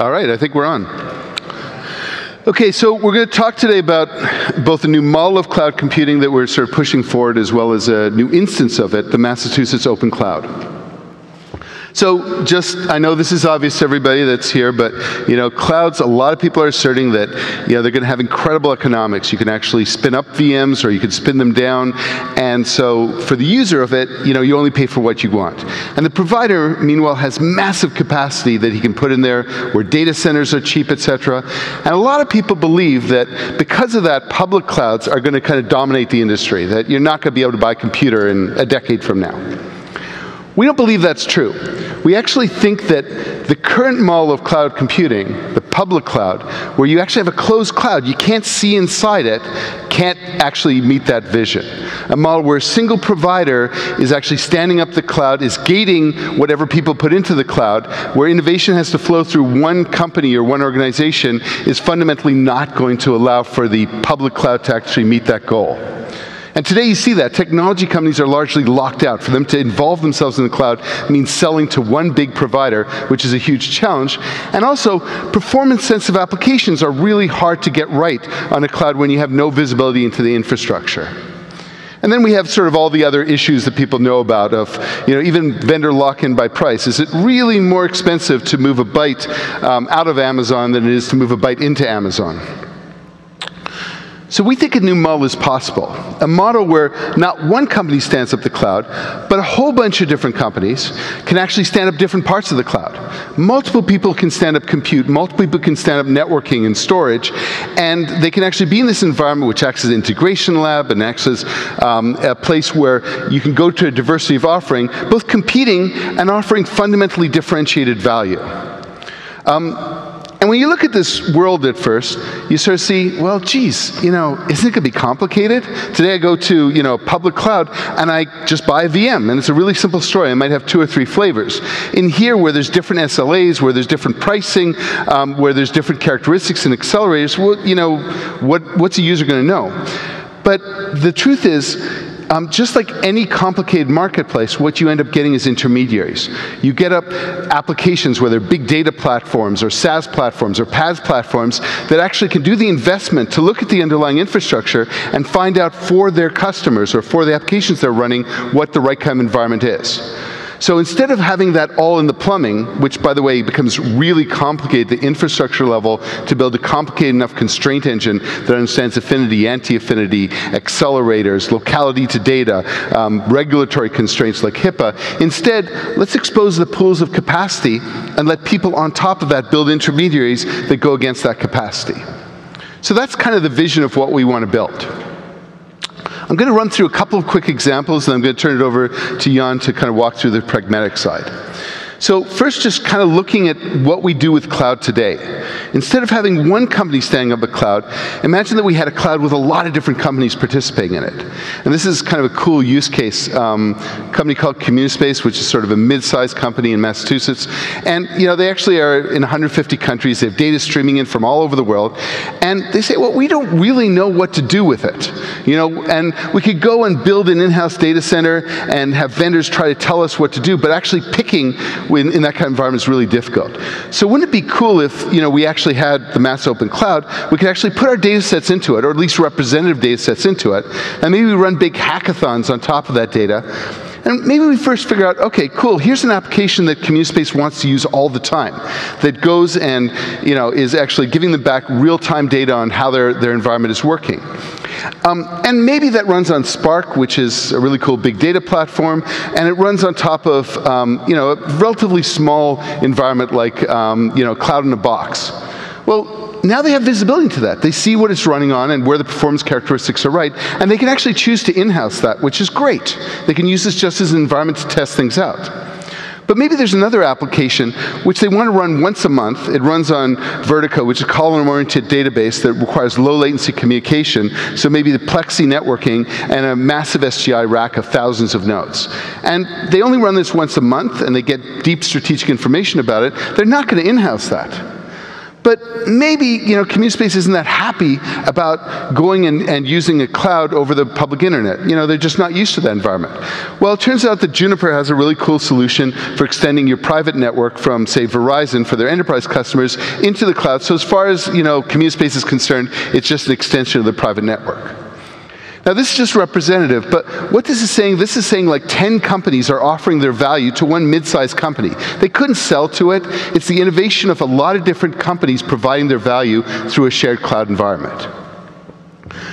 All right, I think we're on. Okay, so we're going to talk today about both a new model of cloud computing that we're sort of pushing forward as well as a new instance of it, the Massachusetts Open Cloud. So just, I know this is obvious to everybody that's here, but you know, clouds, a lot of people are asserting that you know, they're going to have incredible economics. You can actually spin up VMs or you can spin them down. And so for the user of it, you know, you only pay for what you want. And the provider, meanwhile, has massive capacity that he can put in there where data centers are cheap, et cetera. And a lot of people believe that because of that, public clouds are going to kind of dominate the industry, that you're not going to be able to buy a computer in a decade from now. We don't believe that's true. We actually think that the current model of cloud computing, the public cloud, where you actually have a closed cloud, you can't see inside it, can't actually meet that vision. A model where a single provider is actually standing up the cloud, is gating whatever people put into the cloud, where innovation has to flow through one company or one organization, is fundamentally not going to allow for the public cloud to actually meet that goal. And today you see that. Technology companies are largely locked out. For them to involve themselves in the cloud means selling to one big provider, which is a huge challenge. And also, performance sensitive applications are really hard to get right on a cloud when you have no visibility into the infrastructure. And then we have sort of all the other issues that people know about of, you know, even vendor lock-in by price. Is it really more expensive to move a byte um, out of Amazon than it is to move a byte into Amazon? So we think a new model is possible. A model where not one company stands up the cloud, but a whole bunch of different companies can actually stand up different parts of the cloud. Multiple people can stand up compute, multiple people can stand up networking and storage, and they can actually be in this environment which acts as an integration lab and acts as um, a place where you can go to a diversity of offering, both competing and offering fundamentally differentiated value. Um, and when you look at this world at first, you sort of see, well, geez, you know, isn't it going to be complicated? Today I go to, you know, public cloud and I just buy a VM, and it's a really simple story. I might have two or three flavors. In here, where there's different SLAs, where there's different pricing, um, where there's different characteristics and accelerators, well, you know, what, what's a user going to know? But the truth is, um, just like any complicated marketplace, what you end up getting is intermediaries. You get up applications, whether big data platforms or SaaS platforms or PaaS platforms, that actually can do the investment to look at the underlying infrastructure and find out for their customers or for the applications they're running what the right kind of environment is. So instead of having that all in the plumbing, which by the way becomes really complicated the infrastructure level to build a complicated enough constraint engine that understands affinity, anti-affinity, accelerators, locality to data, um, regulatory constraints like HIPAA, instead let's expose the pools of capacity and let people on top of that build intermediaries that go against that capacity. So that's kind of the vision of what we want to build. I'm going to run through a couple of quick examples, and I'm going to turn it over to Jan to kind of walk through the pragmatic side. So first, just kind of looking at what we do with cloud today. Instead of having one company standing up a cloud, imagine that we had a cloud with a lot of different companies participating in it. And this is kind of a cool use case. Um, a company called Communispace, which is sort of a mid-sized company in Massachusetts. And, you know, they actually are in 150 countries. They have data streaming in from all over the world. And they say, well, we don't really know what to do with it. You know, and we could go and build an in-house data center and have vendors try to tell us what to do, but actually picking in, in that kind of environment is really difficult. So wouldn't it be cool if you know, we actually had the Mass Open Cloud, we could actually put our data sets into it, or at least representative data sets into it, and maybe we run big hackathons on top of that data, and maybe we first figure out, okay, cool, here's an application that Communispace wants to use all the time, that goes and you know, is actually giving them back real-time data on how their, their environment is working. Um, and maybe that runs on Spark, which is a really cool big data platform, and it runs on top of um, you know, a relatively small environment like um, you know, Cloud in a Box. Well, now they have visibility to that. They see what it's running on and where the performance characteristics are right, and they can actually choose to in-house that, which is great. They can use this just as an environment to test things out. But maybe there's another application which they want to run once a month. It runs on Vertica, which is a column-oriented database that requires low latency communication. So maybe the Plexxi networking and a massive SGI rack of thousands of nodes. And they only run this once a month and they get deep strategic information about it. They're not going to in-house that. But maybe, you know, Communispace isn't that happy about going and, and using a cloud over the public internet. You know, they're just not used to that environment. Well, it turns out that Juniper has a really cool solution for extending your private network from, say, Verizon for their enterprise customers into the cloud. So as far as, you know, Communispace is concerned, it's just an extension of the private network. Now, this is just representative, but what this is saying, this is saying like 10 companies are offering their value to one mid sized company. They couldn't sell to it. It's the innovation of a lot of different companies providing their value through a shared cloud environment.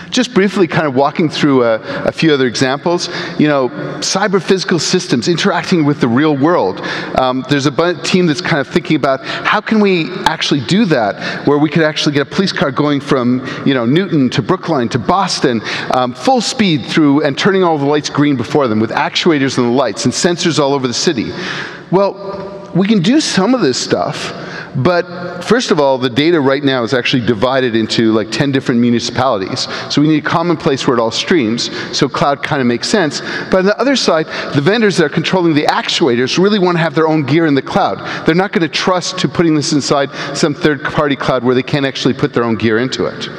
Just briefly, kind of walking through a, a, few other examples. You know, cyber physical systems interacting with the real world. Um, there's a team that's kind of thinking about how can we actually do that, where we could actually get a police car going from you know Newton to Brookline to Boston, um, full speed through and turning all the lights green before them with actuators and the lights and sensors all over the city. Well, we can do some of this stuff. But first of all, the data right now is actually divided into like 10 different municipalities. So we need a common place where it all streams. So cloud kind of makes sense. But on the other side, the vendors that are controlling the actuators really want to have their own gear in the cloud. They're not going to trust to putting this inside some third party cloud where they can't actually put their own gear into it.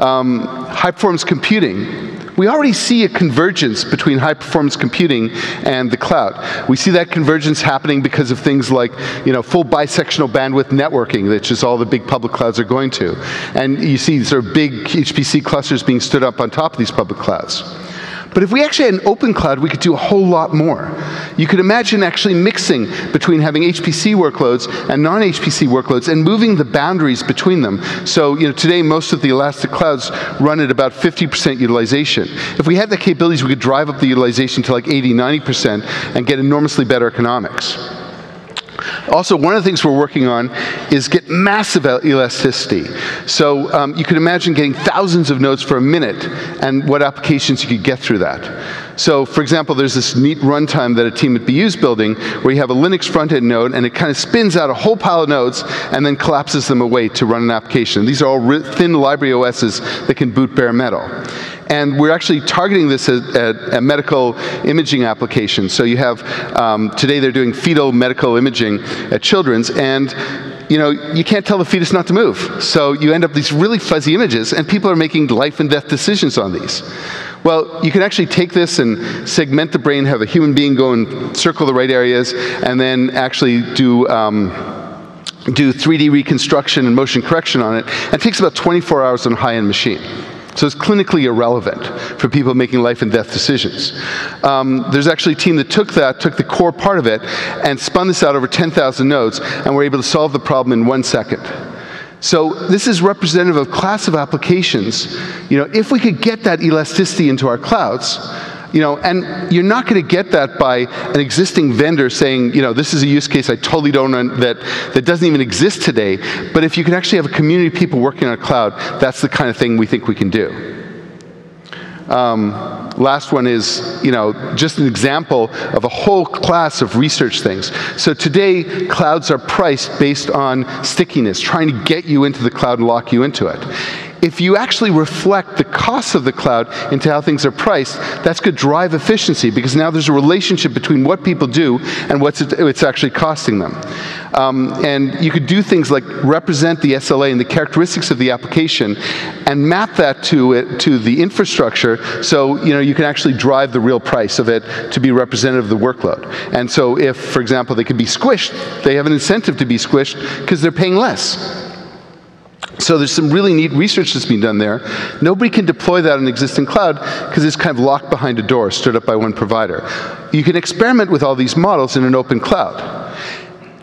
Um, high performance computing we already see a convergence between high performance computing and the cloud. We see that convergence happening because of things like you know, full bisectional bandwidth networking, which is all the big public clouds are going to. And you see sort of big HPC clusters being stood up on top of these public clouds. But if we actually had an open cloud, we could do a whole lot more. You could imagine actually mixing between having HPC workloads and non-HPC workloads and moving the boundaries between them. So you know, today most of the elastic clouds run at about 50% utilization. If we had the capabilities, we could drive up the utilization to like 80, 90% and get enormously better economics. Also, one of the things we're working on is get massive elasticity. So um, you can imagine getting thousands of nodes for a minute and what applications you could get through that. So, for example, there's this neat runtime that a team at BU is building where you have a Linux front-end node and it kind of spins out a whole pile of nodes and then collapses them away to run an application. These are all thin library OSs that can boot bare metal. And we're actually targeting this at, at, at medical imaging applications. So you have, um, today they're doing fetal medical imaging at children's, and you know, you can't tell the fetus not to move. So you end up these really fuzzy images, and people are making life and death decisions on these. Well, you can actually take this and segment the brain, have a human being go and circle the right areas, and then actually do. Um, do 3D reconstruction and motion correction on it. And it takes about 24 hours on a high-end machine. So it's clinically irrelevant for people making life and death decisions. Um, there's actually a team that took that, took the core part of it, and spun this out over 10,000 nodes, and were able to solve the problem in one second. So this is representative of class of applications. You know, if we could get that elasticity into our clouds, you know, and you're not going to get that by an existing vendor saying, you know, this is a use case I totally don't that that doesn't even exist today. But if you can actually have a community of people working on a cloud, that's the kind of thing we think we can do. Um, last one is, you know, just an example of a whole class of research things. So today, clouds are priced based on stickiness, trying to get you into the cloud and lock you into it if you actually reflect the costs of the cloud into how things are priced, that's going to drive efficiency because now there's a relationship between what people do and what it's actually costing them. Um, and you could do things like represent the SLA and the characteristics of the application and map that to it, to the infrastructure so you know you can actually drive the real price of it to be representative of the workload. And so if, for example, they could be squished, they have an incentive to be squished because they're paying less. So there's some really neat research that's being done there. Nobody can deploy that in an existing cloud because it's kind of locked behind a door, stood up by one provider. You can experiment with all these models in an open cloud.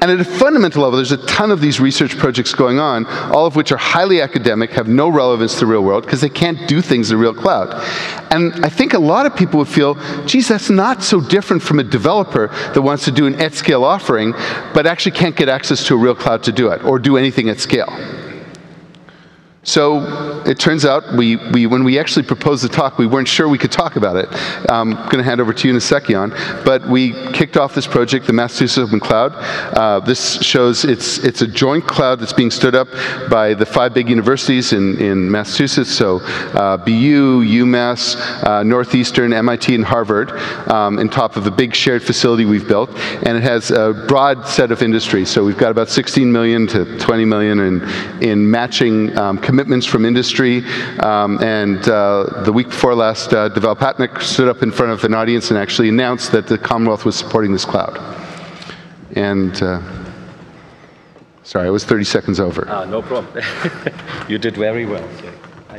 And at a fundamental level, there's a ton of these research projects going on, all of which are highly academic, have no relevance to the real world, because they can't do things in the real cloud. And I think a lot of people would feel, geez, that's not so different from a developer that wants to do an at-scale offering, but actually can't get access to a real cloud to do it, or do anything at scale. So it turns out we, we, when we actually proposed the talk, we weren't sure we could talk about it. I'm going to hand over to you in a second, but we kicked off this project, the Massachusetts Open Cloud. Uh, this shows it's, it's a joint cloud that's being stood up by the five big universities in, in Massachusetts, so uh, BU, UMass, uh, Northeastern, MIT, and Harvard, um, on top of a big shared facility we've built. And it has a broad set of industries. So we've got about 16 million to 20 million in, in matching um, commitments from industry. Um, and uh, the week before last, uh, Deval Patrick stood up in front of an audience and actually announced that the Commonwealth was supporting this cloud. And uh, sorry, I was 30 seconds over. Ah, no problem. you did very well. I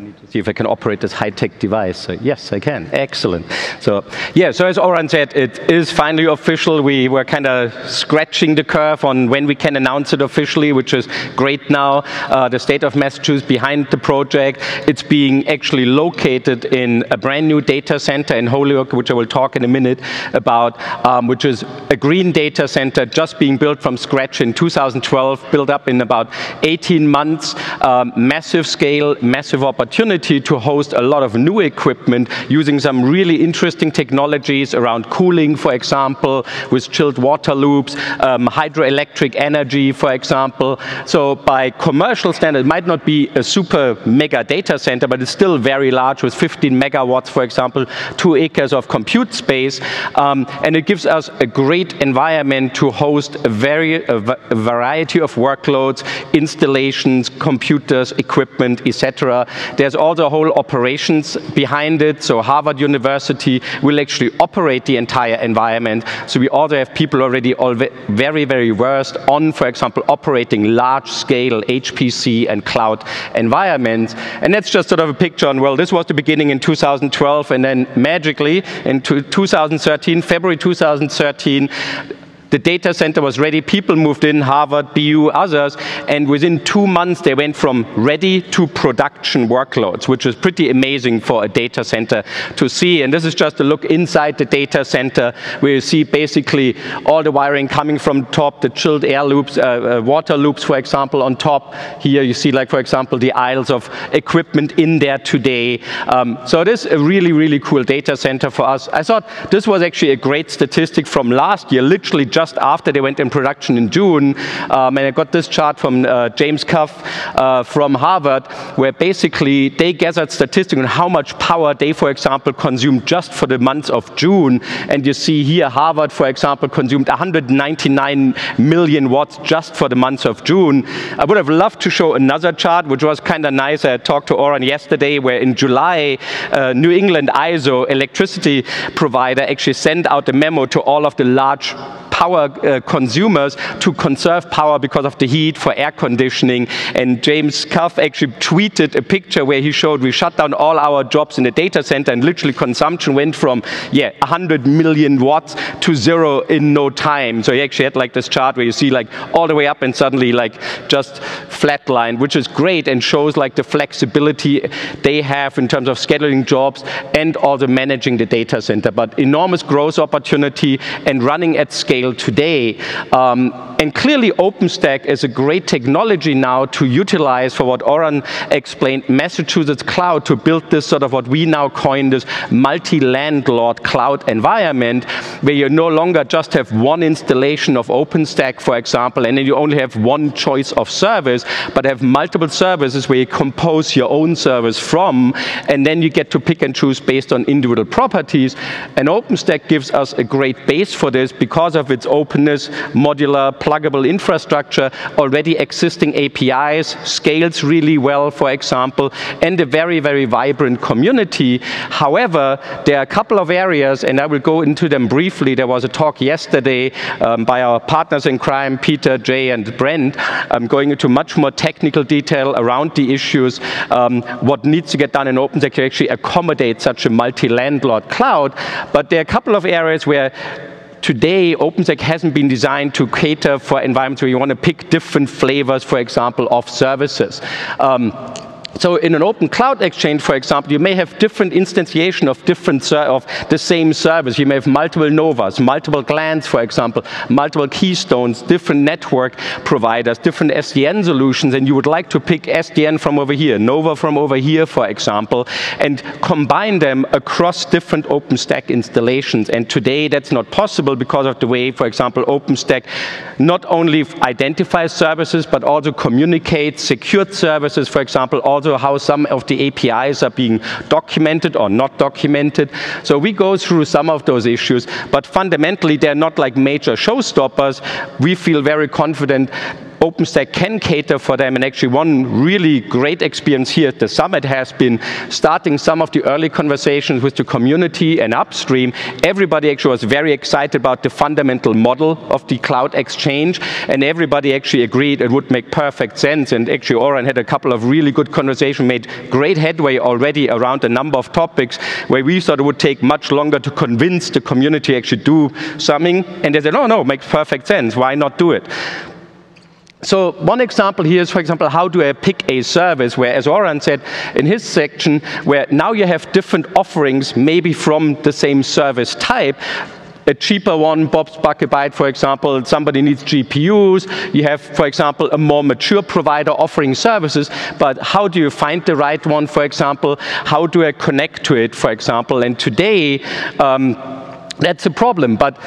need to see if I can operate this high-tech device. So yes, I can. Excellent. So yeah, so as Orran said, it is finally official. We were kind of scratching the curve on when we can announce it officially, which is great now. Uh, the state of Massachusetts behind the project. It's being actually located in a brand new data center in Holyoke, which I will talk in a minute about, um, which is a green data center just being built from scratch in 2012, built up in about 18 months, um, massive scale, massive opportunity opportunity to host a lot of new equipment using some really interesting technologies around cooling, for example, with chilled water loops, um, hydroelectric energy, for example. So by commercial standard, it might not be a super mega data center, but it's still very large with 15 megawatts, for example, two acres of compute space. Um, and it gives us a great environment to host a, very, a, a variety of workloads, installations, computers, equipment, etc. There's also whole operations behind it. So Harvard University will actually operate the entire environment. So we also have people already very, very versed on, for example, operating large-scale HPC and cloud environments. And that's just sort of a picture on, well, this was the beginning in 2012, and then magically in 2013, February 2013, the data center was ready, people moved in, Harvard, BU, others, and within two months they went from ready to production workloads, which is pretty amazing for a data center to see. And this is just a look inside the data center where you see basically all the wiring coming from top, the chilled air loops, uh, uh, water loops, for example, on top. Here you see, like, for example, the aisles of equipment in there today. Um, so it is a really, really cool data center for us. I thought this was actually a great statistic from last year, literally just just after they went in production in June. Um, and I got this chart from uh, James Cuff uh, from Harvard, where basically they gathered statistics on how much power they, for example, consumed just for the month of June. And you see here, Harvard, for example, consumed 199 million watts just for the month of June. I would have loved to show another chart, which was kind of nice. I talked to Orran yesterday, where in July, uh, New England ISO electricity provider actually sent out a memo to all of the large power uh, consumers to conserve power because of the heat for air conditioning. And James Cuff actually tweeted a picture where he showed we shut down all our jobs in the data center and literally consumption went from, yeah, 100 million watts to zero in no time. So he actually had like this chart where you see like all the way up and suddenly like just flatline, which is great and shows like the flexibility they have in terms of scheduling jobs and also managing the data center. But enormous growth opportunity and running at scale scale today. Um, and clearly OpenStack is a great technology now to utilize for what Orran explained, Massachusetts Cloud to build this sort of what we now coin this multi-landlord cloud environment where you no longer just have one installation of OpenStack, for example, and then you only have one choice of service, but have multiple services where you compose your own service from, and then you get to pick and choose based on individual properties. And OpenStack gives us a great base for this because of openness, modular, pluggable infrastructure, already existing APIs, scales really well, for example, and a very, very vibrant community. However, there are a couple of areas, and I will go into them briefly. There was a talk yesterday um, by our partners in crime, Peter, Jay, and Brent, um, going into much more technical detail around the issues, um, what needs to get done in OpenStack to actually accommodate such a multi-landlord cloud. But there are a couple of areas where today, OpenStack hasn't been designed to cater for environments where you want to pick different flavors, for example, of services. Um, so in an open cloud exchange, for example, you may have different instantiation of different of the same service. You may have multiple Novas, multiple Glances, for example, multiple keystones, different network providers, different SDN solutions, and you would like to pick SDN from over here, Nova from over here, for example, and combine them across different OpenStack installations. And today that's not possible because of the way, for example, OpenStack not only identifies services, but also communicates secured services, for example, also also how some of the APIs are being documented or not documented. So we go through some of those issues, but fundamentally they're not like major showstoppers. We feel very confident OpenStack can cater for them. And actually, one really great experience here at the summit has been starting some of the early conversations with the community and upstream. Everybody actually was very excited about the fundamental model of the cloud exchange, and everybody actually agreed it would make perfect sense. And actually, Orran had a couple of really good conversations, made great headway already around a number of topics where we thought it would take much longer to convince the community to actually do something. And they said, oh, no, makes perfect sense. Why not do it? So one example here is, for example, how do I pick a service where, as Orran said in his section, where now you have different offerings, maybe from the same service type, a cheaper one, Bob's Bucket Byte, for example, somebody needs GPUs. You have, for example, a more mature provider offering services, but how do you find the right one, for example? How do I connect to it, for example? And today, um, that's a problem. But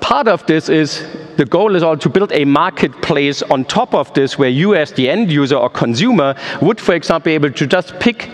part of this is the goal is all to build a marketplace on top of this where you as the end user or consumer would, for example, be able to just pick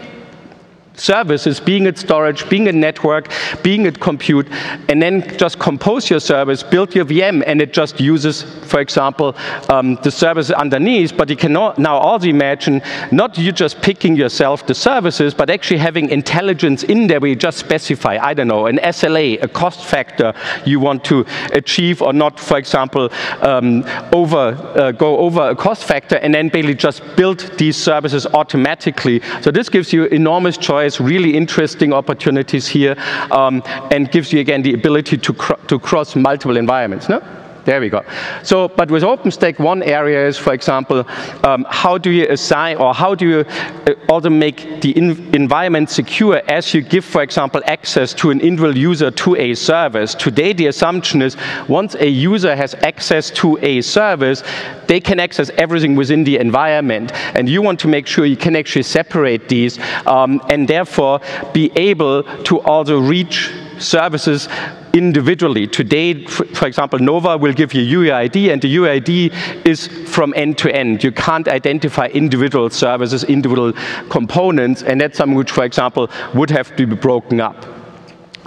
services, being it storage, being a network, being it compute, and then just compose your service, build your VM, and it just uses, for example, um, the services underneath. But you can now also imagine not you just picking yourself the services, but actually having intelligence in there where you just specify, I don't know, an SLA, a cost factor you want to achieve or not, for example, um, over uh, go over a cost factor, and then basically just build these services automatically. So this gives you enormous choice really interesting opportunities here um, and gives you again the ability to, cr to cross multiple environments. No? There we go. So, but with OpenStack, one area is, for example, um, how do you assign or how do you uh, also make the environment secure as you give, for example, access to an individual user to a service. Today, the assumption is once a user has access to a service, they can access everything within the environment. And you want to make sure you can actually separate these um, and therefore be able to also reach services individually. Today, for example, Nova will give you UID, and the UID is from end to end. You can't identify individual services, individual components, and that's something which, for example, would have to be broken up.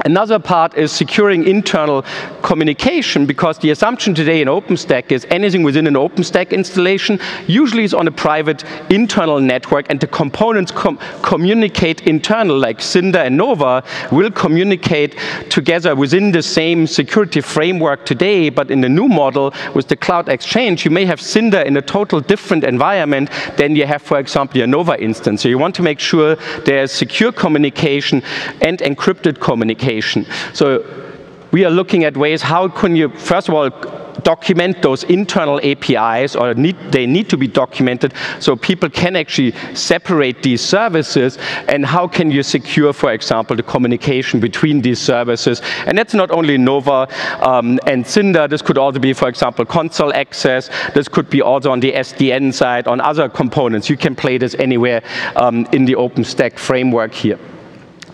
Another part is securing internal communication because the assumption today in OpenStack is anything within an OpenStack installation usually is on a private internal network and the components com communicate internal like Cinder and Nova will communicate together within the same security framework today but in the new model with the cloud exchange you may have Cinder in a total different environment than you have for example your Nova instance. So you want to make sure there's secure communication and encrypted communication So we are looking at ways how can you, first of all, document those internal APIs, or need, they need to be documented so people can actually separate these services, and how can you secure, for example, the communication between these services. And that's not only Nova um, and Cinder, this could also be, for example, console access, this could be also on the SDN side, on other components. You can play this anywhere um, in the OpenStack framework here.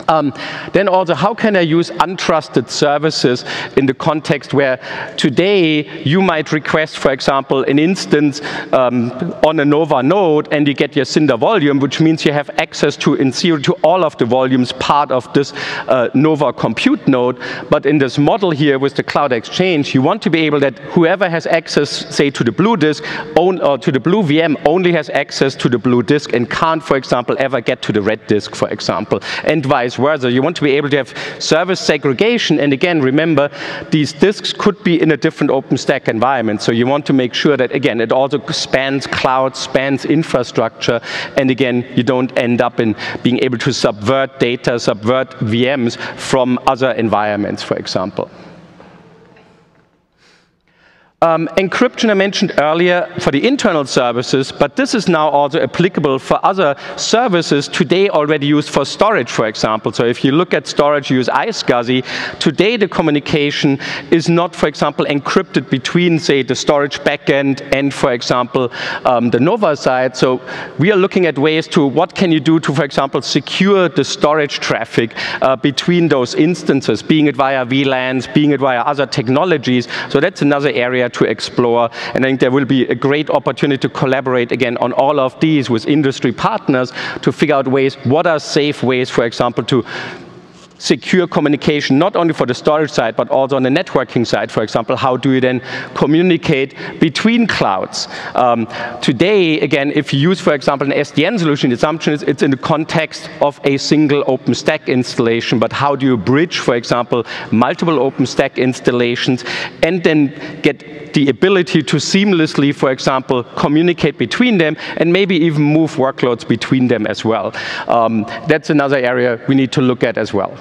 Um, then also, how can I use untrusted services in the context where today you might request, for example, an instance um, on a Nova node and you get your Cinder volume, which means you have access to, in theory, to all of the volumes part of this uh, Nova compute node. But in this model here with the Cloud Exchange, you want to be able that whoever has access, say, to the blue disk own, or to the blue VM only has access to the blue disk and can't, for example, ever get to the red disk, for example, and vice vice. You want to be able to have service segregation. And again, remember, these disks could be in a different OpenStack environment. So you want to make sure that, again, it also spans cloud, spans infrastructure. And again, you don't end up in being able to subvert data, subvert VMs from other environments, for example. Um, encryption I mentioned earlier for the internal services, but this is now also applicable for other services today already used for storage, for example. So if you look at storage, use iSCSI. Today the communication is not, for example, encrypted between, say, the storage backend and, for example, um, the Nova side. So we are looking at ways to what can you do to, for example, secure the storage traffic uh, between those instances, being it via VLANs, being it via other technologies. So that's another area to explore. And I think there will be a great opportunity to collaborate again on all of these with industry partners to figure out ways, what are safe ways, for example, to secure communication, not only for the storage side, but also on the networking side. For example, how do you then communicate between clouds? Um, today, again, if you use, for example, an SDN solution, the assumption is it's in the context of a single OpenStack installation, but how do you bridge, for example, multiple OpenStack installations and then get the ability to seamlessly, for example, communicate between them and maybe even move workloads between them as well. Um, that's another area we need to look at as well.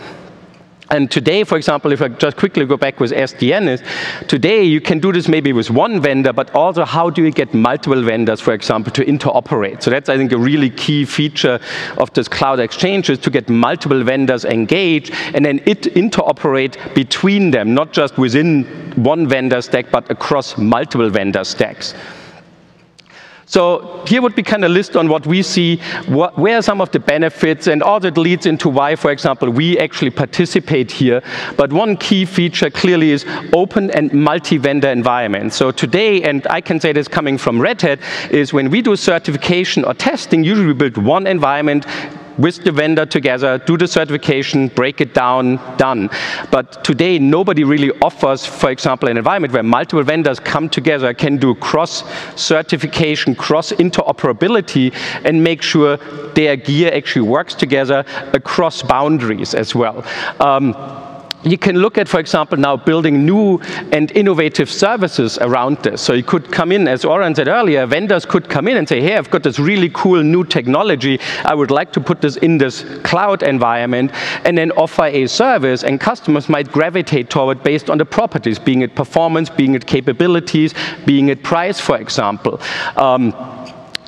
And today, for example, if I just quickly go back with SDN, is today you can do this maybe with one vendor, but also how do you get multiple vendors, for example, to interoperate? So that's, I think, a really key feature of this cloud exchange is to get multiple vendors engaged and then it interoperate between them, not just within one vendor stack, but across multiple vendor stacks. So here would be kind of list on what we see, what, where are some of the benefits, and all that leads into why, for example, we actually participate here. But one key feature clearly is open and multi-vendor environment. So today, and I can say this coming from Red Hat, is when we do certification or testing, usually we build one environment, with the vendor together, do the certification, break it down, done. But today, nobody really offers, for example, an environment where multiple vendors come together, can do cross-certification, cross-interoperability, and make sure their gear actually works together across boundaries as well. Um, you can look at, for example, now building new and innovative services around this. So you could come in, as Orran said earlier, vendors could come in and say, hey, I've got this really cool new technology. I would like to put this in this cloud environment and then offer a service and customers might gravitate toward based on the properties, being it performance, being it capabilities, being it price, for example. Um,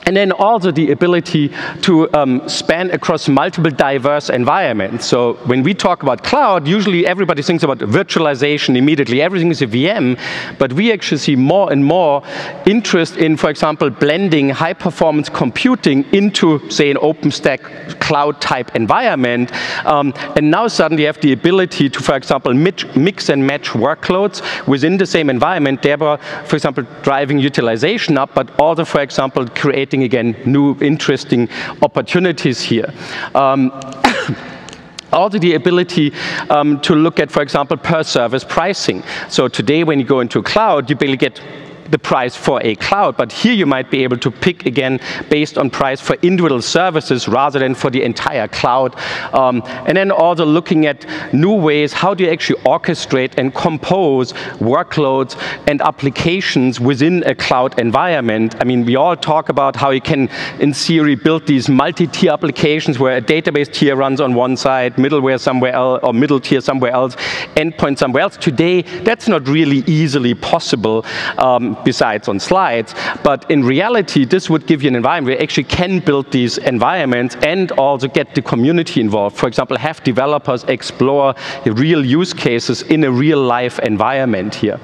and then also the ability to um, span across multiple diverse environments. So when we talk about cloud, usually everybody thinks about virtualization immediately. Everything is a VM, but we actually see more and more interest in, for example, blending high performance computing into, say, an OpenStack cloud type environment. Um, and now suddenly you have the ability to, for example, mix and match workloads within the same environment, thereby, for example, driving utilization up, but also, for example, creating again new interesting opportunities here. Um, also the ability um, to look at, for example, per service pricing. So today when you go into cloud, you basically get the price for a cloud, but here you might be able to pick again based on price for individual services rather than for the entire cloud. Um, and then also looking at new ways, how do you actually orchestrate and compose workloads and applications within a cloud environment? I mean, we all talk about how you can, in theory, build these multi-tier applications where a database tier runs on one side, middleware somewhere else, or middle tier somewhere else, endpoint somewhere else. Today, that's not really easily possible. Um, besides on slides. But in reality, this would give you an environment where you actually can build these environments and also get the community involved. For example, have developers explore real use cases in a real life environment here.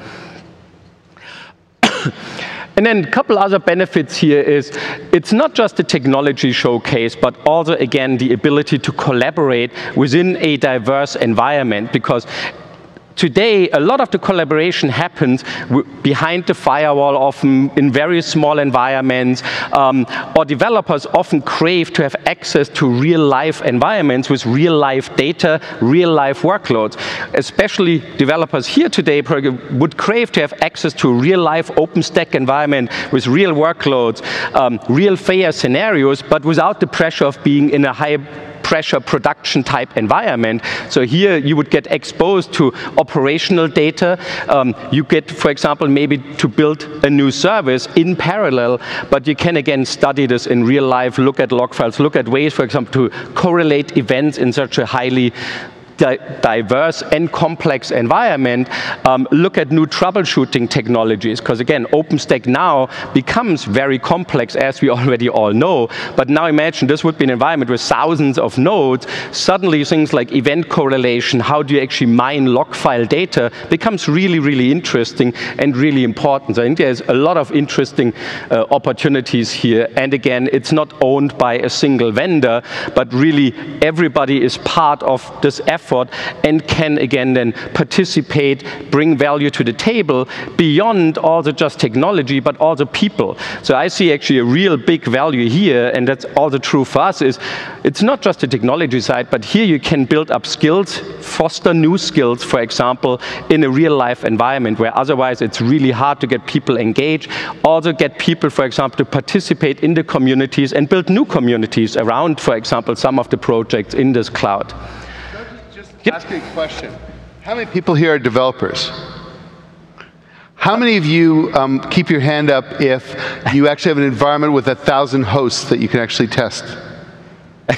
And then a couple other benefits here is it's not just a technology showcase, but also, again, the ability to collaborate within a diverse environment because Today, a lot of the collaboration happens behind the firewall, often in very small environments, um, or developers often crave to have access to real-life environments with real-life data, real-life workloads. Especially developers here today would crave to have access to a real-life OpenStack environment with real workloads, um, real fair scenarios, but without the pressure of being in a high pressure production type environment. So here you would get exposed to operational data. Um, you get, for example, maybe to build a new service in parallel, but you can again study this in real life, look at log files, look at ways, for example, to correlate events in such a highly di diverse and complex environment, um, look at new troubleshooting technologies. Because again, OpenStack now becomes very complex, as we already all know. But now imagine this would be an environment with thousands of nodes. Suddenly, things like event correlation, how do you actually mine log file data, becomes really, really interesting and really important. So I think there's a lot of interesting uh, opportunities here. And again, it's not owned by a single vendor, but really everybody is part of this effort and can again then participate, bring value to the table beyond all the just technology, but also people. So I see actually a real big value here, and that's the true for us is it's not just the technology side, but here you can build up skills, foster new skills, for example, in a real life environment where otherwise it's really hard to get people engaged, also get people, for example, to participate in the communities and build new communities around, for example, some of the projects in this cloud. Yep. ask a question. How many people here are developers? How many of you um, keep your hand up if you actually have an environment with a thousand hosts that you can actually test?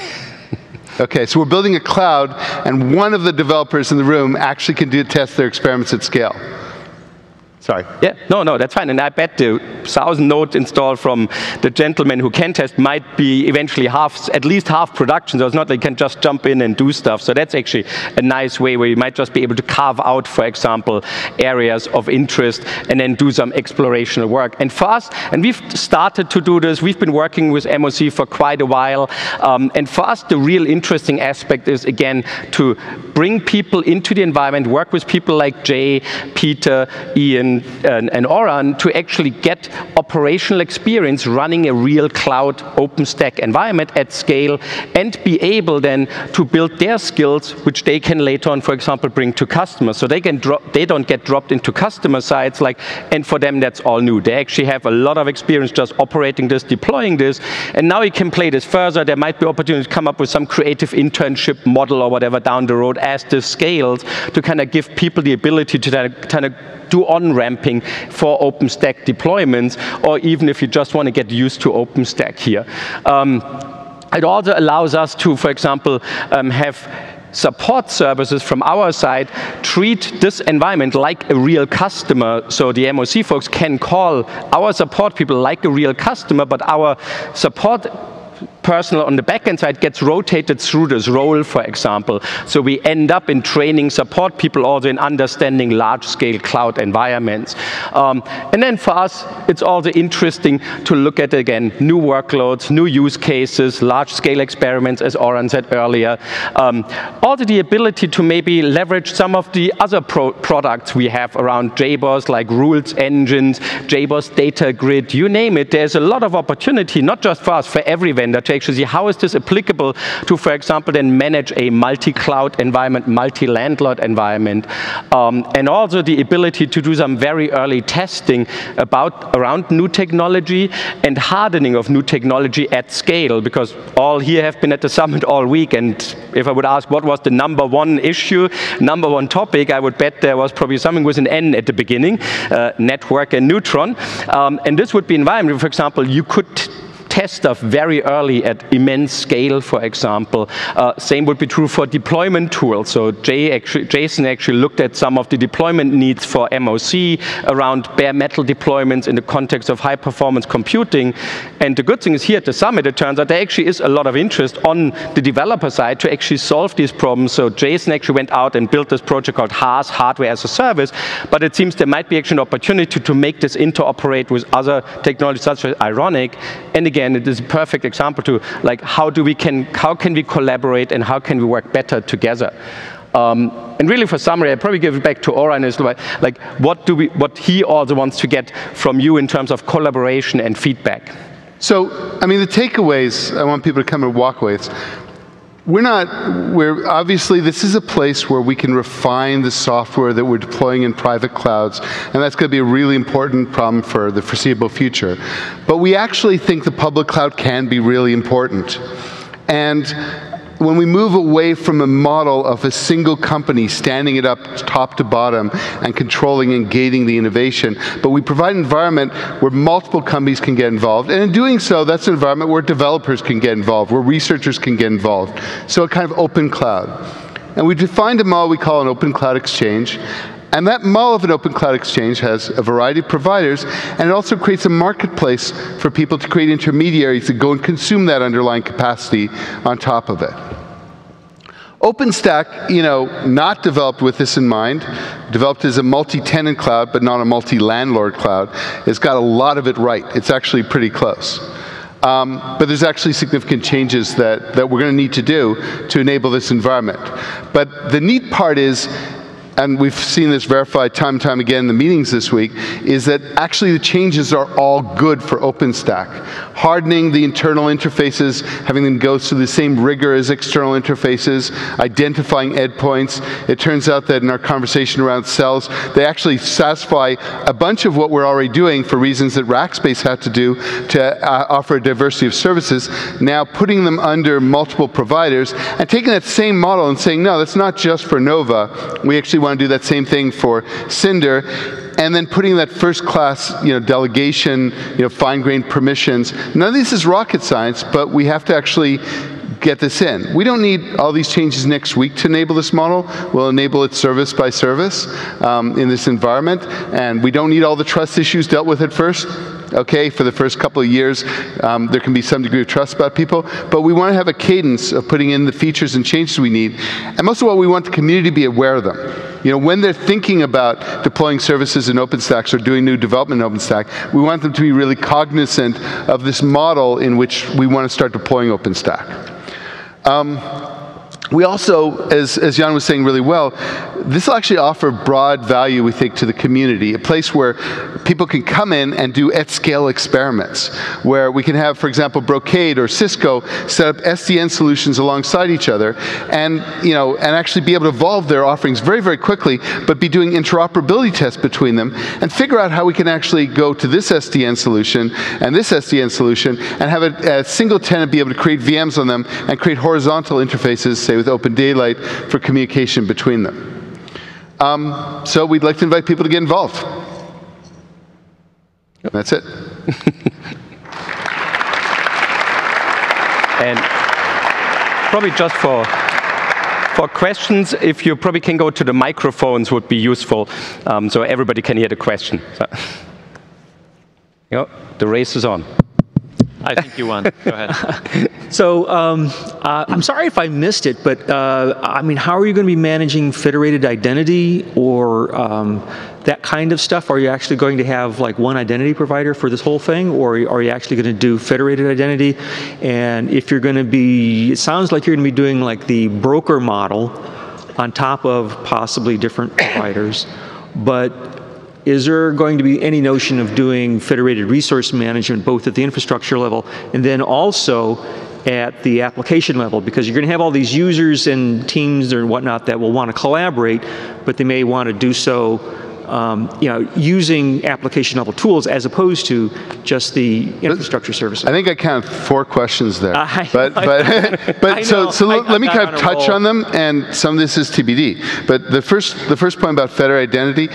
Okay, so we're building a cloud, and one of the developers in the room actually can do, test their experiments at scale. Sorry. Yeah, no, no, that's fine. And I bet the thousand nodes installed from the gentleman who can test might be eventually half, at least half production. So it's not like you can just jump in and do stuff. So that's actually a nice way where you might just be able to carve out, for example, areas of interest and then do some explorational work. And for us, and we've started to do this, we've been working with MOC for quite a while. Um, and for us, the real interesting aspect is, again, to bring people into the environment, work with people like Jay, Peter, Ian, and, and Orran to actually get operational experience running a real cloud OpenStack environment at scale and be able then to build their skills, which they can later on, for example, bring to customers. So they can drop, they don't get dropped into customer sites, like, and for them that's all new. They actually have a lot of experience just operating this, deploying this, and now you can play this further. There might be opportunities to come up with some creative internship model or whatever down the road as this scales to kind of give people the ability to kind of do on-ramping for OpenStack deployments, or even if you just want to get used to OpenStack here. Um, it also allows us to, for example, um, have support services from our side treat this environment like a real customer. So the MOC folks can call our support people like a real customer, but our support personnel on the backend side gets rotated through this role, for example. So we end up in training support people also in understanding large-scale cloud environments. Um, and then for us, it's also interesting to look at, again, new workloads, new use cases, large-scale experiments, as Orran said earlier. Um, also the ability to maybe leverage some of the other pro products we have around JBoss, like rules engines, JBoss data grid, you name it. There's a lot of opportunity, not just for us, for every vendor actually how is this applicable to, for example, then manage a multi-cloud environment, multi-landlord environment, um, and also the ability to do some very early testing about around new technology and hardening of new technology at scale, because all here have been at the summit all week, and if I would ask what was the number one issue, number one topic, I would bet there was probably something with an N at the beginning, uh, network and neutron, um, and this would be environment, for example, you could test stuff very early at immense scale, for example. Uh, same would be true for deployment tools. So Jay actually, Jason actually looked at some of the deployment needs for MOC around bare metal deployments in the context of high performance computing. And the good thing is here at the summit, it turns out there actually is a lot of interest on the developer side to actually solve these problems. So Jason actually went out and built this project called HaaS, Hardware as a Service. But it seems there might be actually an opportunity to make this interoperate with other technologies such as Ironic. And again, and it is a perfect example to like how do we can how can we collaborate and how can we work better together. Um, and really, for summary, I probably give it back to Orran is like, like what do we what he also wants to get from you in terms of collaboration and feedback. So, I mean, the takeaways I want people to come and walk away we're not, we're, obviously this is a place where we can refine the software that we're deploying in private clouds, and that's going to be a really important problem for the foreseeable future. But we actually think the public cloud can be really important. And when we move away from a model of a single company standing it up top to bottom and controlling and gating the innovation, but we provide an environment where multiple companies can get involved. And in doing so, that's an environment where developers can get involved, where researchers can get involved. So a kind of open cloud. And we defined a model we call an open cloud exchange. And that model of an open cloud exchange has a variety of providers, and it also creates a marketplace for people to create intermediaries to go and consume that underlying capacity on top of it. OpenStack, you know, not developed with this in mind, developed as a multi-tenant cloud, but not a multi-landlord cloud. It's got a lot of it right. It's actually pretty close. Um, but there's actually significant changes that, that we're going to need to do to enable this environment. But the neat part is and we've seen this verified time and time again in the meetings this week, is that actually the changes are all good for OpenStack. Hardening the internal interfaces, having them go through the same rigor as external interfaces, identifying endpoints. It turns out that in our conversation around cells, they actually satisfy a bunch of what we're already doing for reasons that Rackspace had to do to uh, offer a diversity of services. Now putting them under multiple providers and taking that same model and saying, no, that's not just for Nova. We actually want to do that same thing for Cinder and then putting that first class you know, delegation, you know, fine-grained permissions. None of this is rocket science, but we have to actually get this in. We don't need all these changes next week to enable this model. We'll enable it service by service um, in this environment, and we don't need all the trust issues dealt with at first okay, for the first couple of years. Um, there can be some degree of trust about people, but we want to have a cadence of putting in the features and changes we need. And most of all, we want the community to be aware of them. You know, when they're thinking about deploying services in OpenStack or doing new development in OpenStack, we want them to be really cognizant of this model in which we want to start deploying OpenStack. Um, we also, as, as Jan was saying really well, this will actually offer broad value, we think, to the community, a place where people can come in and do at-scale experiments, where we can have, for example, Brocade or Cisco set up SDN solutions alongside each other and, you know, and actually be able to evolve their offerings very, very quickly, but be doing interoperability tests between them and figure out how we can actually go to this SDN solution and this SDN solution and have a, a single tenant be able to create VMs on them and create horizontal interfaces, say with Open Daylight, for communication between them. Um, so we'd like to invite people to get involved. That's it. and probably just for for questions, if you probably can go to the microphones would be useful, um, so everybody can hear the question. So, you know, the race is on. I think you won. Go ahead. so um, uh, I'm sorry if I missed it, but uh, I mean, how are you going to be managing federated identity or um, that kind of stuff? Are you actually going to have like one identity provider for this whole thing, or are you actually going to do federated identity? And if you're going to be, it sounds like you're going to be doing like the broker model on top of possibly different providers, but is there going to be any notion of doing federated resource management both at the infrastructure level and then also at the application level because you're going to have all these users and teams and whatnot that will want to collaborate, but they may want to do so um, you know, using application level tools as opposed to just the infrastructure services. I think I counted four questions there. I, but but, but so, so I, let me kind of touch on them, and some of this is TBD. But the first the first point about federated identity,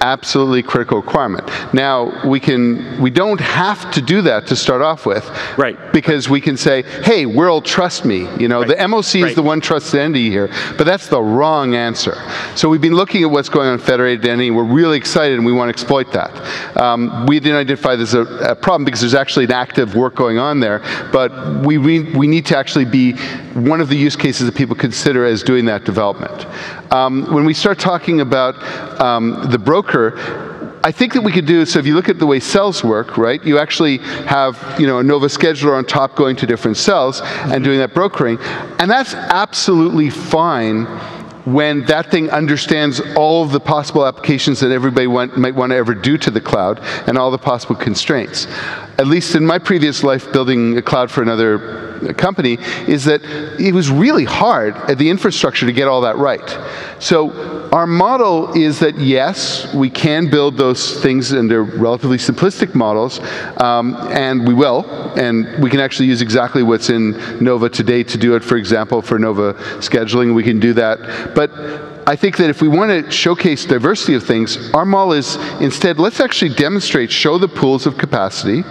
absolutely critical requirement. Now, we can we don't have to do that to start off with. Right. Because we can say, hey, world trust me. You know, right. the MOC right. is the one trusted entity here, but that's the wrong answer. So we've been looking at what's going on in federated identity, we're really excited and we want to exploit that. Um, we didn't identify this as a, a, problem because there's actually an active work going on there, but we, we, we need to actually be one of the use cases that people consider as doing that development. Um, when we start talking about um, the broker, I think that we could do, so if you look at the way cells work, right, you actually have, you know, a Nova scheduler on top going to different cells and doing that brokering. And that's absolutely fine when that thing understands all of the possible applications that everybody want, might want to ever do to the cloud and all the possible constraints. At least in my previous life building a cloud for another company, is that it was really hard at the infrastructure to get all that right. So our model is that yes, we can build those things into relatively simplistic models, um, and we will, and we can actually use exactly what's in Nova today to do it, for example, for Nova scheduling, we can do that. But I think that if we want to showcase diversity of things, our model is instead, let's actually demonstrate, show the pools of capacity,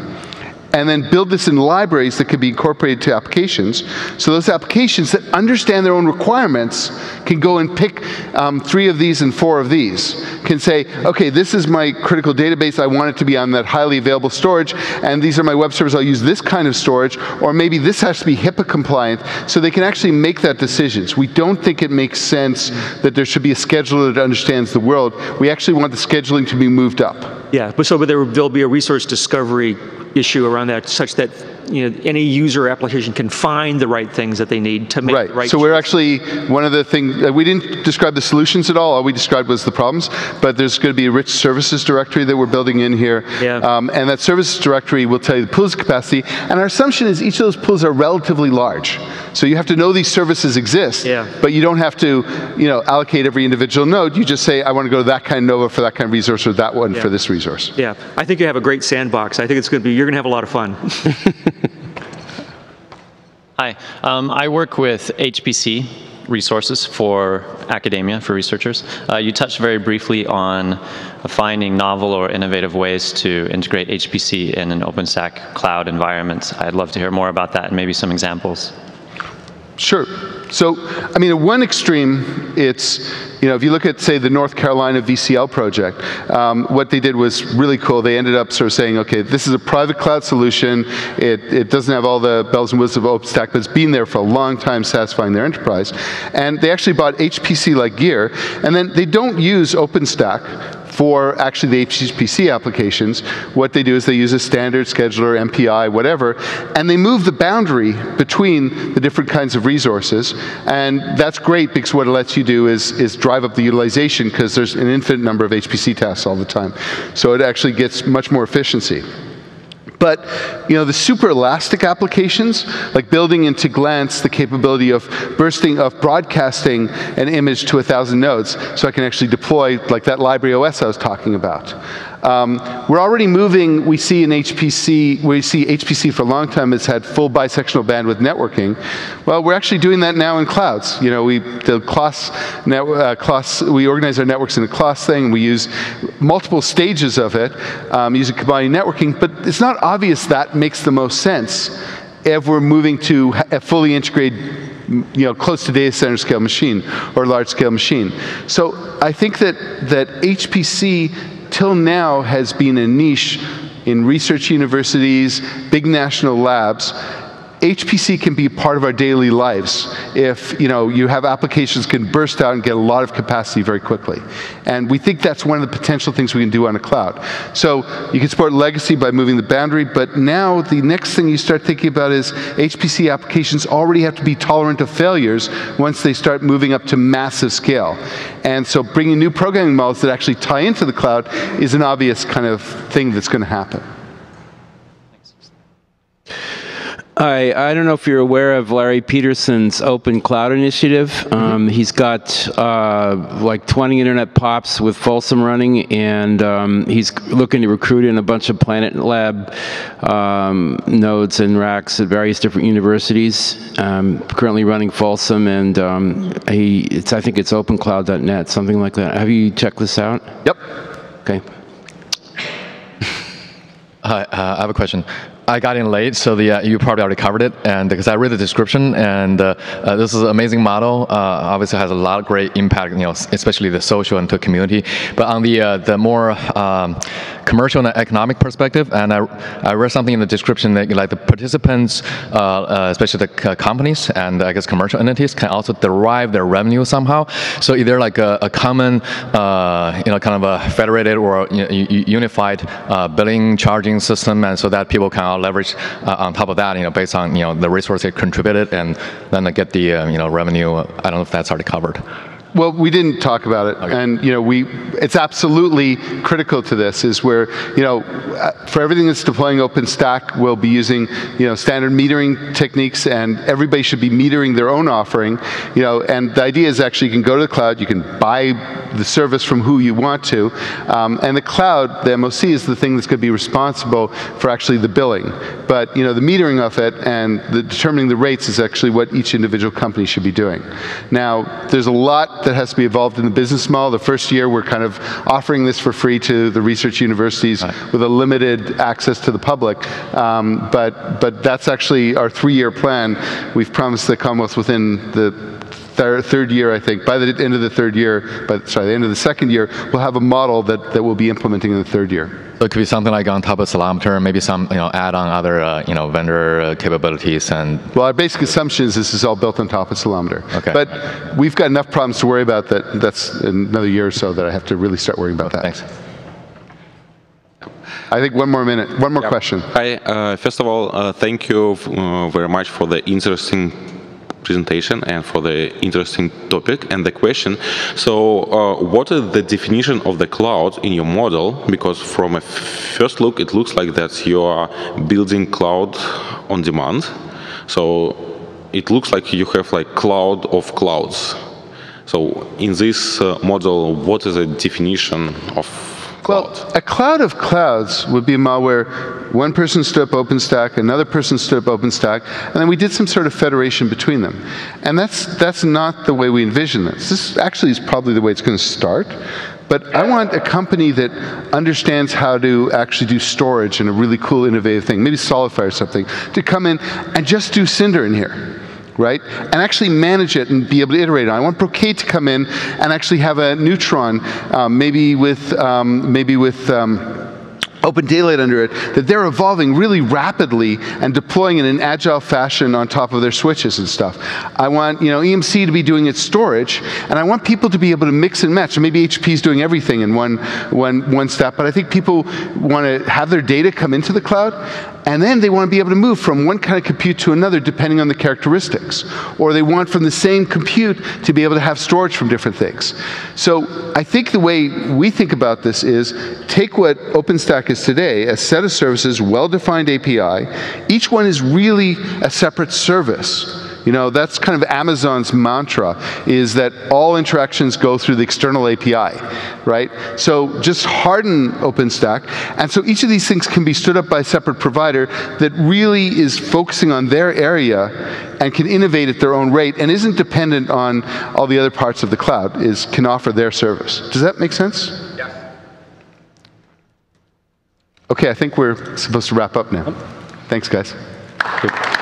and then build this in libraries that can be incorporated to applications. So those applications that understand their own requirements can go and pick um, three of these and four of these. Can say, okay, this is my critical database. I want it to be on that highly available storage, and these are my web servers. I'll use this kind of storage, or maybe this has to be HIPAA compliant. So they can actually make that decisions. We don't think it makes sense that there should be a scheduler that understands the world. We actually want the scheduling to be moved up. Yeah, but so but there, there'll be a resource discovery issue around that such that you know, any user application can find the right things that they need to make right. the right So we're actually, one of the things, uh, we didn't describe the solutions at all, all we described was the problems, but there's going to be a rich services directory that we're building in here. Yeah. Um, and that services directory will tell you the pools capacity, and our assumption is each of those pools are relatively large. So you have to know these services exist, Yeah. but you don't have to, you know, allocate every individual node. You just say, I want to go to that kind of Nova for that kind of resource, or that one Yeah. for this resource. Yeah, I think you have a great sandbox. I think it's going to be, you're going to have a lot of fun. Hi, um, I work with HPC resources for academia, for researchers. Uh, you touched very briefly on finding novel or innovative ways to integrate HPC in an OpenStack cloud environment. I'd love to hear more about that and maybe some examples. Sure. So, I mean, at one extreme, it's, you know, if you look at, say, the North Carolina VCL project, um, what they did was really cool. They ended up sort of saying, okay, this is a private cloud solution. It, it doesn't have all the bells and whistles of OpenStack, but it's been there for a long time satisfying their enterprise. And they actually bought HPC-like gear, and then they don't use OpenStack for actually the HPC applications, what they do is they use a standard scheduler, MPI, whatever, and they move the boundary between the different kinds of resources. And that's great because what it lets you do is, is drive up the utilization because there's an infinite number of HPC tasks all the time. So it actually gets much more efficiency. But you know, the super elastic applications, like building into Glance the capability of bursting, of broadcasting an image to a thousand nodes, so I can actually deploy like that library OS I was talking about. Um, we're already moving, we see in HPC, we see HPC for a long time has had full bisectional bandwidth networking. Well, we're actually doing that now in clouds. You know, we, the class, net, uh, class, we organize our networks in a Clos thing, we use multiple stages of it um, using combined networking, but it's not obvious that makes the most sense if we're moving to a fully integrated you know, close to data center scale machine or large scale machine. So I think that, that HPC till now has been a niche in research universities, big national labs. HPC can be part of our daily lives if you know you have applications can burst out and get a lot of capacity very quickly. And we think that's one of the potential things we can do on a cloud. So you can support legacy by moving the boundary, but now the next thing you start thinking about is HPC applications already have to be tolerant of failures once they start moving up to massive scale. And so bringing new programming models that actually tie into the cloud is an obvious kind of thing that's going to happen. Hi, I don't know if you're aware of Larry Peterson's Open Cloud Initiative. Um, he's got uh, like 20 internet pops with Folsom running, and um, he's looking to recruit in a bunch of Planet Lab um, nodes and racks at various different universities. Um, currently running Folsom, and um, he, it's, I think it's opencloud.net, something like that. Have you checked this out? Yep. Okay. Hi, uh, I have a question. I got in late, so the uh, you probably already covered it, and because I read the description, and uh, uh, this is an amazing model. Uh, obviously, has a lot of great impact, you know, especially the social and to community. But on the uh, the more um, commercial and economic perspective, and I, I read something in the description that like the participants, uh, especially the companies and I guess commercial entities, can also derive their revenue somehow. So either like a, a common, you know, kind of a federated or you know, unified billing charging system, and so that people can leverage uh, on top of that, you know, based on you know the resources they contributed, and then they get the uh, you know revenue. I don't know if that's already covered. Well, we didn't talk about it, okay. and you know, we it's absolutely critical to this. Is where you know, for everything that's deploying OpenStack, we'll be using you know standard metering techniques, and everybody should be metering their own offering. You know, and the idea is actually you can go to the cloud, you can buy the service from who you want to, um, and the cloud, the MOC, is the thing that's going to be responsible for actually the billing. But you know, the metering of it and the determining the rates is actually what each individual company should be doing. Now, there's a lot lot that has to be evolved in the business model. The first year, we're kind of offering this for free to the research universities with a limited access to the public. Um, but, but that's actually our three-year plan. We've promised the Commonwealth within the thir- third year, I think, by the end of the third year, by, sorry, the end of the second year, we'll have a model that, that we'll be implementing in the third year. So it could be something like on top of Ceilometer, maybe some you know add on other uh, you know vendor uh, capabilities and Well, our basic assumption is this is all built on top of Ceilometer. Okay. But we've got enough problems to worry about that that's another year or so that I have to really start worrying about that. thanks. I think one more minute, one more question. Hi. Uh, first of all, uh, thank you uh, very much for the interesting presentation and for the interesting topic and the question. So, uh, what is the definition of the cloud in your model? Because from a first look, it looks like that you are building cloud on demand. So, it looks like you have like cloud of clouds. So, in this uh, model, what is the definition of? Well, a cloud of clouds would be a model where one person stood up OpenStack, another person stood up OpenStack, and then we did some sort of federation between them. And that's, that's not the way we envision this. This actually is probably the way it's going to start. But I want a company that understands how to actually do storage and a really cool, innovative thing, maybe Solidfire or something, to come in and just do Cinder in here right? And actually manage it and be able to iterate on. it. I want Brocade to come in and actually have a Neutron, um, maybe with um, maybe with. Um, Open Daylight under it, that they're evolving really rapidly and deploying in an agile fashion on top of their switches and stuff. I want you know EMC to be doing its storage, and I want people to be able to mix and match. Maybe HP is doing everything in one, one, one step, but I think people want to have their data come into the cloud, and then they want to be able to move from one kind of compute to another depending on the characteristics. Or they want from the same compute to be able to have storage from different things. So I think the way we think about this is take what OpenStack is today, a set of services, well-defined API. Each one is really a separate service. You know, that's kind of Amazon's mantra is that all interactions go through the external API, right? So just harden OpenStack. And so each of these things can be stood up by a separate provider that really is focusing on their area and can innovate at their own rate and isn't dependent on all the other parts of the cloud, is can offer their service. Does that make sense? Yeah. Okay, I think we're supposed to wrap up now. Thanks, guys. Good.